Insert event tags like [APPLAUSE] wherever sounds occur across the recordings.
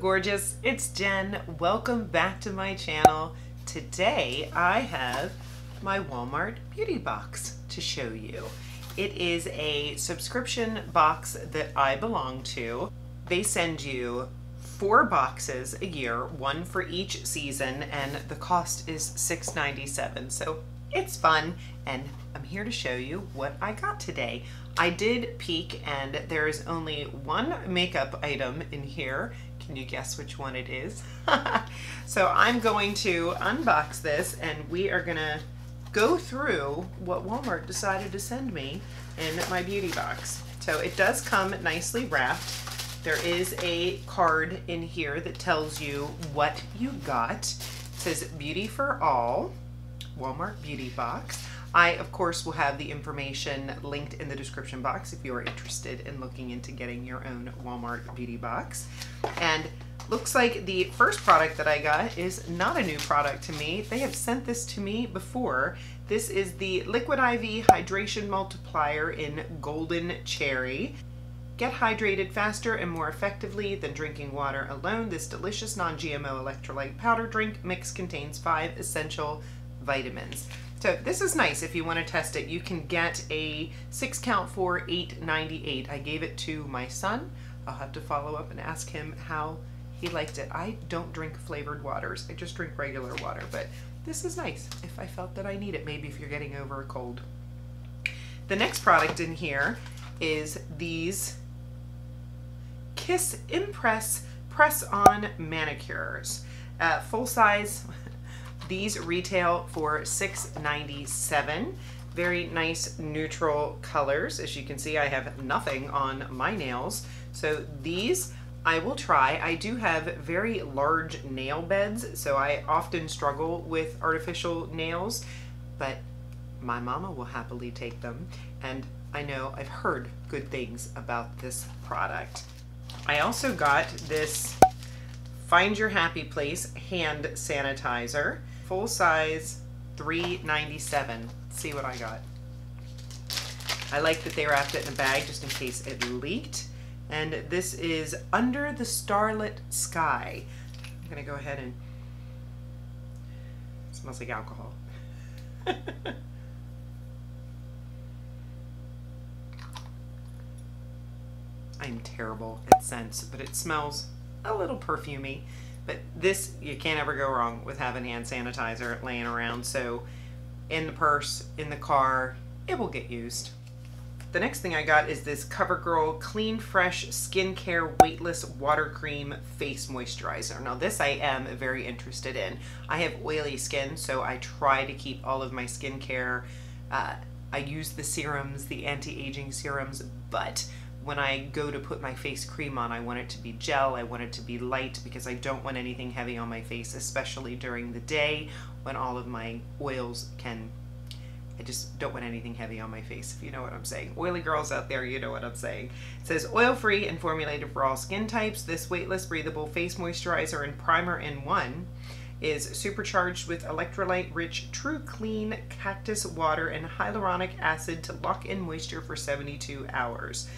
gorgeous, it's Jen. Welcome back to my channel. Today I have my Walmart beauty box to show you. It is a subscription box that I belong to. They send you four boxes a year, one for each season, and the cost is $6.97. So it's fun, and I'm here to show you what I got today. I did peek, and there is only one makeup item in here. Can you guess which one it is? [LAUGHS] so I'm going to unbox this, and we are gonna go through what Walmart decided to send me in my beauty box. So it does come nicely wrapped. There is a card in here that tells you what you got. It says Beauty for All, Walmart Beauty Box. I, of course, will have the information linked in the description box if you are interested in looking into getting your own Walmart Beauty Box. And looks like the first product that I got is not a new product to me. They have sent this to me before. This is the Liquid IV Hydration Multiplier in Golden Cherry. Get hydrated faster and more effectively than drinking water alone. This delicious non-GMO electrolyte powder drink mix contains five essential vitamins. So this is nice if you want to test it. You can get a six count for $8.98. I gave it to my son. I'll have to follow up and ask him how he liked it. I don't drink flavored waters. I just drink regular water, but this is nice if I felt that I need it, maybe if you're getting over a cold. The next product in here is these Kiss Impress Press-On Manicures. Uh, full size, these retail for $6.97. Very nice neutral colors. As you can see, I have nothing on my nails. So these I will try. I do have very large nail beds, so I often struggle with artificial nails, but my mama will happily take them. And I know I've heard good things about this product. I also got this Find Your Happy Place hand sanitizer, full size, $3.97. Let's see what I got. I like that they wrapped it in a bag just in case it leaked. And this is Under the Starlit Sky. I'm gonna go ahead and, it smells like alcohol. [LAUGHS] I'm terrible at scents, but it smells a little perfumey. But this, you can't ever go wrong with having hand sanitizer laying around. So in the purse, in the car, it will get used. The next thing I got is this CoverGirl Clean Fresh Skincare Weightless Water Cream Face Moisturizer. Now this I am very interested in. I have oily skin, so I try to keep all of my skincare. Uh, I use the serums, the anti-aging serums, but when I go to put my face cream on, I want it to be gel, I want it to be light because I don't want anything heavy on my face, especially during the day when all of my oils can, I just don't want anything heavy on my face, if you know what I'm saying. Oily girls out there, you know what I'm saying. It says oil-free and formulated for all skin types. This weightless, breathable face moisturizer and primer in one is supercharged with electrolyte-rich True Clean cactus water and hyaluronic acid to lock in moisture for 72 hours.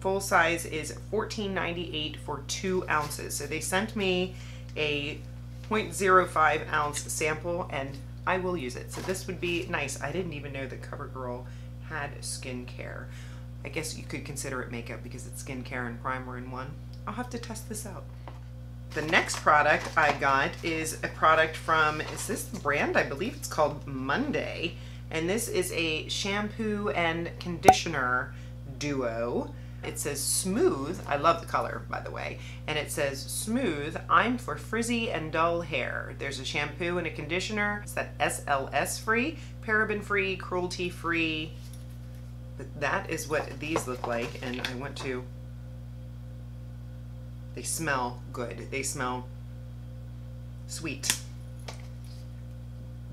Full size is $14.98 for two ounces. So they sent me a 0.05 ounce sample and I will use it. So this would be nice. I didn't even know that CoverGirl had skincare. I guess you could consider it makeup because it's skincare and primer in one. I'll have to test this out. The next product I got is a product from, is this the brand? I believe it's called Monday. And this is a shampoo and conditioner duo. It says smooth. I love the color, by the way. And it says smooth. I'm for frizzy and dull hair. There's a shampoo and a conditioner. It's that SLS free, paraben free, cruelty free. That is what these look like. And I want to, they smell good. They smell sweet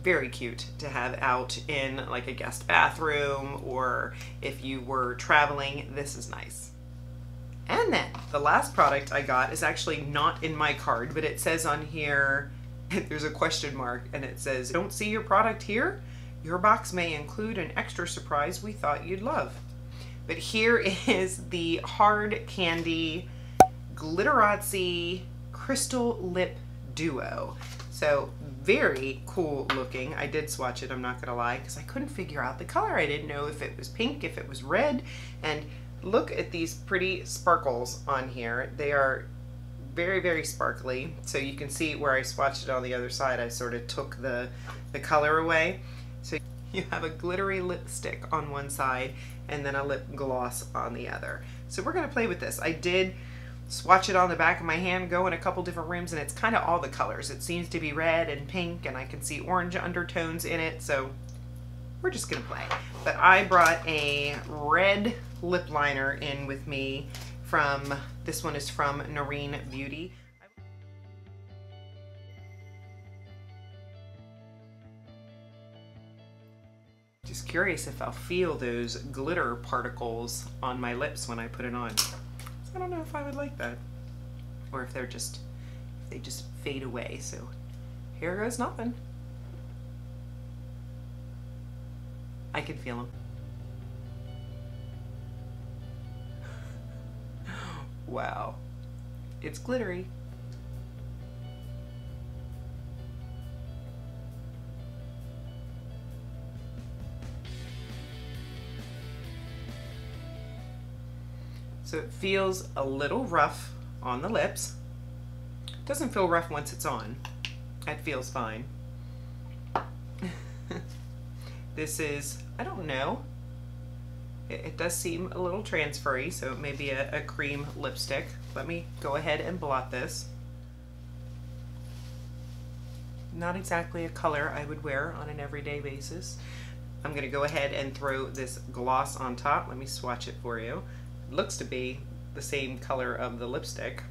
very cute to have out in like a guest bathroom or if you were traveling, this is nice. And then the last product I got is actually not in my card, but it says on here, [LAUGHS] there's a question mark and it says, don't see your product here? Your box may include an extra surprise we thought you'd love. But here [LAUGHS] is the hard candy glitterazzi Crystal Lip Duo. So very cool looking. I did swatch it, I'm not gonna lie, because I couldn't figure out the color. I didn't know if it was pink, if it was red, and look at these pretty sparkles on here. They are very, very sparkly. So you can see where I swatched it on the other side, I sort of took the, the color away. So you have a glittery lipstick on one side and then a lip gloss on the other. So we're gonna play with this. I did swatch it on the back of my hand, go in a couple different rooms, and it's kind of all the colors. It seems to be red and pink, and I can see orange undertones in it, so we're just gonna play. But I brought a red lip liner in with me from, this one is from Noreen Beauty. Just curious if I'll feel those glitter particles on my lips when I put it on. I don't know if I would like that. Or if they're just, if they just fade away. So here goes nothing. I can feel them. [GASPS] wow. It's glittery. So it feels a little rough on the lips. It doesn't feel rough once it's on. It feels fine. [LAUGHS] this is, I don't know, it, it, does seem a little transfery, so it may be a, a cream lipstick. Let me go ahead and blot this. Not exactly a color I would wear on an everyday basis. I'm going to go ahead and throw this gloss on top. Let me swatch it for you looks to be the same color of the lipstick.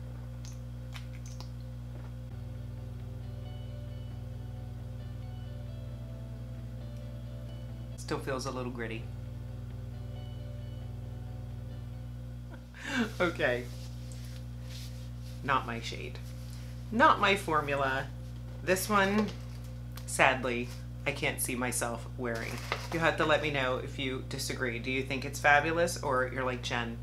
Still feels a little gritty. [LAUGHS] okay. Not my shade. Not my formula. This one, sadly, I can't see myself wearing. You have to let me know if you disagree. Do you think it's fabulous or you're like, Jen,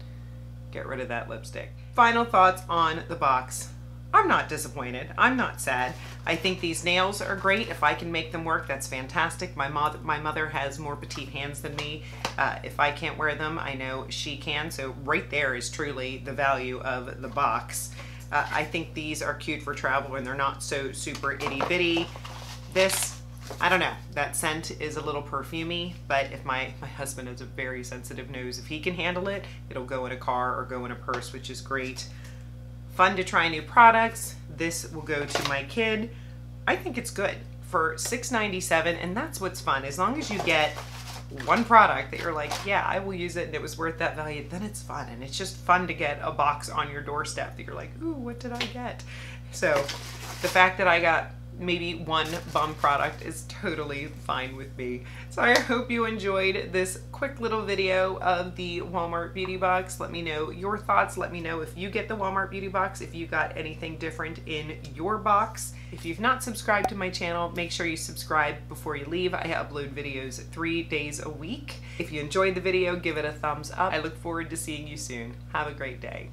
get rid of that lipstick. Final thoughts on the box. I'm not disappointed. I'm not sad. I think these nails are great. If I can make them work, that's fantastic. My, mother, my mother has more petite hands than me. Uh, if I can't wear them, I know she can. So right there is truly the value of the box. Uh, I think these are cute for travel and they're not so super itty bitty. This I don't know. That scent is a little perfumey, but if my, my husband has a very sensitive nose, if he can handle it, it'll go in a car or go in a purse, which is great. Fun to try new products. This will go to my kid. I think it's good for $6.97, and that's what's fun. As long as you get one product that you're like, yeah, I will use it and it was worth that value, then it's fun. And it's just fun to get a box on your doorstep that you're like, ooh, what did I get? So the fact that I got maybe one bum product is totally fine with me. So I hope you enjoyed this quick little video of the Walmart Beauty Box. Let me know your thoughts. Let me know if you get the Walmart Beauty Box, if you got anything different in your box. If you've not subscribed to my channel, make sure you subscribe before you leave. I upload videos three days a week. If you enjoyed the video, give it a thumbs up. I look forward to seeing you soon. Have a great day.